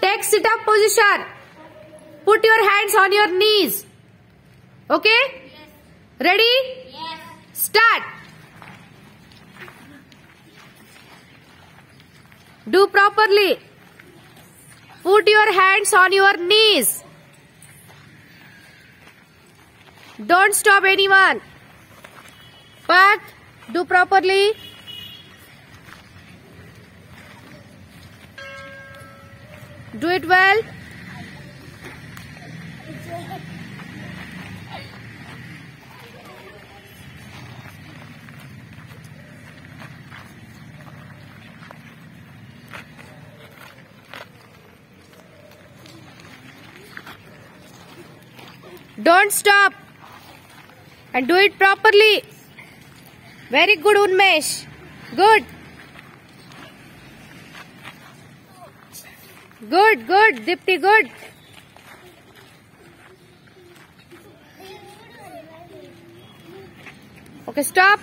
Take sit up position. Put your hands on your knees. Okay? Ready? Start. Do properly. Put your hands on your knees. Don't stop anyone. But do properly. Do it well. Don't stop. And do it properly. Very good, Unmesh. Good. Good, good. Dipti, good. Okay, stop.